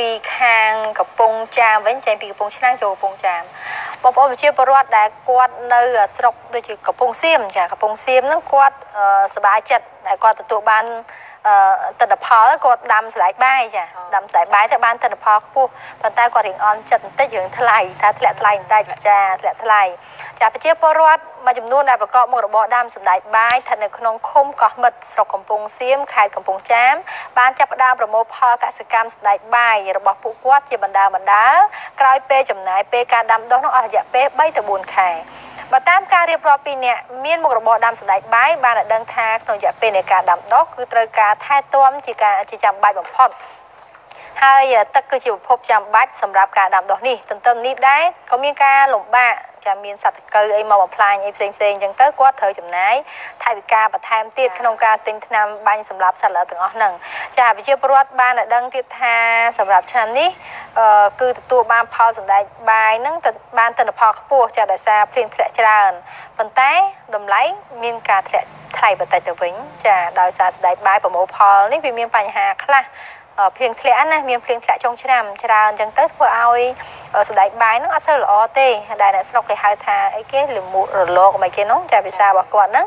ពីខាងកំពង់ចាមវិញចេញពីកំពង់ឆ្នាំងចូលកំពង់ចាមបងប្អូនប្រជាពលរដ្ឋដែលគាត់នៅស្រុកដូចជាកំពង់សៀមចាកំពង់សៀមហ្នឹងគាត់អឺសប្បាយចិត្តដែលគាត់ទទួលបានអឺទិន្នផលគាត់ដាំសណ្តែកបាយចាដាំសណ្តែកបាយទៅបានទិន្នផលខ្ពស់ប៉ុន្តែគាត់រៀងអន់ចិត្តបន្តិចរឿងថ្លៃថាធ្លាក់ថ្លៃបន្តិចចាធ្លាក់ថ្លៃចាប្រជាពលរដ្ឋមួយចំនួនដែលប្រកបមុខរបរដាំសណ្តែកបាយស្ថិតនៅក្នុងឃុំកោះមិត្តស្រុកកំពង់សៀមខេត្តកំពង់ចាមបានចាប់ផ្ដើមប្រមូលផលកសិកម្មសណ្តែកបាយរបស់ពួកគាត់ជាបណ្ដាបណ្ដាក្រោយពេលចំណាយពេលការដាំដុះនោះអស់រយៈពេល3ទៅ4ខែ បើតាមការរៀបរាប់ពីអ្នកមានមុខរបរដាំសណ្តែកបាយបានឲ្យដឹងថាក្នុងរយៈពេលនៃការដាំដុះគឺត្រូវការថែទាំជាការជាចាំបាច់បំផុតហើយទឹកគឺជាប្រភពចាំបាច់សម្រាប់ការដាំដុះនេះទន្ទឹមនេះដែរក៏មានការលំបាក ចាំមានសត្វតកៅអីមកបំផ្លាញអីផ្សេងផ្សេងអញ្ចឹងទៅគាត់ត្រូវចំណាយថវិកាបន្ថែមទៀតក្នុងការទិញថ្នាំបាញ់សម្រាប់សត្វល្អិតទាំងអស់ហ្នឹងចាប្រជាពលរដ្ឋបានឲ្យដឹងទៀតថាសម្រាប់ឆ្នាំនេះអឺគឺទទួលបានផលសម្ដែងបាយហ្នឹងទៅបានទិន្នផលខ្ពស់ចាដោយសារភ្លៀងធ្លាក់ច្រើនប៉ុន្តែតម្លៃមានការធ្លាក់ថ្លៃបន្តិចទៅវិញចាដោយសារសម្ដែងបាយប្រមូលផលនេះវាមានបញ្ហាខ្លះ ភ្លៀងធ្លាក់ណាមានភ្លៀងធ្លាក់ចុងឆ្នាំច្រើនអញ្ចឹងទៅធ្វើឲ្យសណ្ដែកបាយហ្នឹងអត់សូវល្អទេដែលអ្នកស្រុកគេហៅថាអីគេលមួករលកមិនគេនោះចាភាសារបស់គាត់ហ្នឹង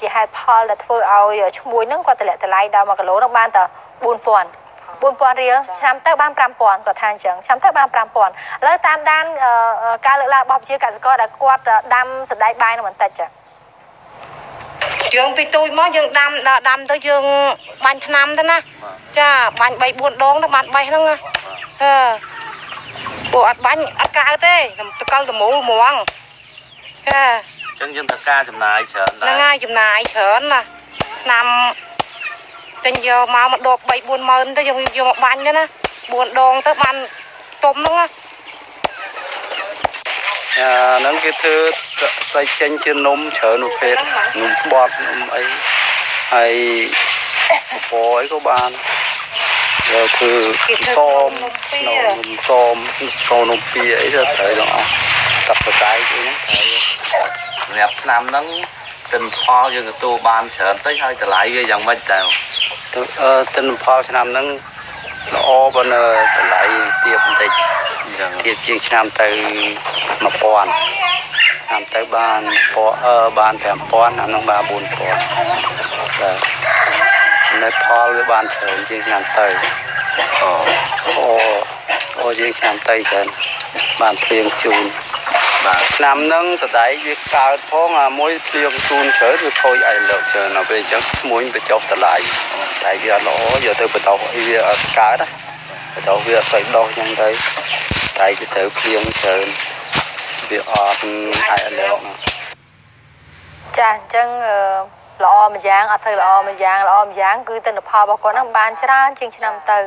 ជាហេតុផលដែលធ្វើឲ្យឈ្មួញហ្នឹងគាត់តម្លាក់តម្លៃដល់1គីឡូហ្នឹងបានតែ4000 4000រៀលឆ្នាំទៅបាន5000គាត់ថាអញ្ចឹងឆ្នាំទៅបាន5000ឥឡូវតាមដានការលើកឡើងរបស់ប្រជាកសិករដែលគាត់ដាំសណ្ដែកបាយនឹងបន្តិចចា យើងពីទូចមកយើងដាំដល់ដាំទៅយើងបាញ់ថ្នាំទៅណាចាបាញ់3 4ដងទៅបានបេះហ្នឹងអឺពួកអត់បាញ់អត់កើទេតកលតមូលហ្មងចាអញ្ចឹងយើងត្រូវការចំណាយច្រើនដែរហ្នឹងហើយចំណាយច្រើនណាឆ្នាំទិញយកមកមកដប3 4ម៉ឺនទៅយើងយកមកបាញ់ទៅណា4ដងទៅបានទុំហ្នឹងណា អាហ្នឹងគេធ្វើស្អីចេញជានំច្រើនប្រភេទនំបត់នំអីហើយពណ៌អីក៏បានយកធ្វើសមនំសមកោនំពីអីទៅត្រូវទាំងអស់តាប់បដៃអីហ្នឹងត្រូវសម្រាប់ឆ្នាំហ្នឹងទិន្នផលយើងទទួលបានច្រើនតិចហើយតម្លៃវាយ៉ាងម៉េចដែរទិន្នផលឆ្នាំហ្នឹង ល្អប៉ុន្តែតម្លៃទាបបន្តិចទៀតជាងឆ្នាំទៅ1000ឆ្នាំទៅបានពណ៌អឺបាន5000អានោះបាន4000បាទនៅផលវាបានច្រើនជាងឆ្នាំទៅអូអូអូជាងឆ្នាំទៅច្រើនបានព្រៀងជូន បាទឆ្នាំហ្នឹងសដៃវាកើតផងអាមួយព្រៀងជូនច្រើនវាខូចអីលើកច្រើនដល់ពេលអញ្ចឹងមួយវាចុះតម្លៃតែវាអត់ល្អយកទៅបន្តវាអត់កើតណាបន្តវាអត់ស្អីដោះអញ្ចឹងទៅតែវាត្រូវព្រៀងច្រើនវាអត់អាចលើកចាអញ្ចឹង ល្អមួយយ៉ាងអត់សូវល្អមួយយ៉ាងល្អមួយយ៉ាងគឺទិន្នផលរបស់គាត់ហ្នឹងបានច្រើនជាងឆ្នាំទៅ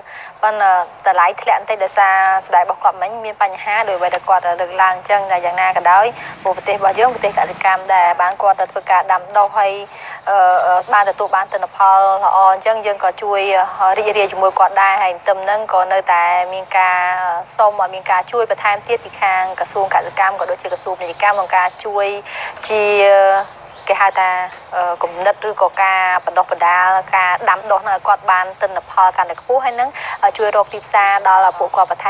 ប៉ុន្តែតម្លៃធ្លាក់បន្តិចដោយសារស្ដែងរបស់គាត់មិញមានបញ្ហាដោយអ្វីដែលគាត់លើកឡើងអញ្ចឹងតែយ៉ាងណាក៏ដោយប្រទេសរបស់យើងប្រទេសកសិកម្មដែរបានគាត់ទៅធ្វើការដាំដុះហើយបានទទួលបានទិន្នផលល្អអញ្ចឹងយើងក៏ជួយរីករាយជាមួយគាត់ដែរហើយទន្ទឹមនឹងក៏នៅតែមានការសូមឲ្យមានការជួយបន្ថែមទៀតពីខាងក្រសួងកសិកម្មក៏ដូចជាក្រសួងពាណិជ្ជកម្មក្នុងការជួយជា គេហៅថាគំនិតឬក៏ការបដោះបដាលការដាំដុះនៅឲ្យគាត់បានទិន្នផលកាន់តែខ្ពស់ហើយនឹងជួយរកទីផ្សារដល់ពួកគាត់បន្ថែម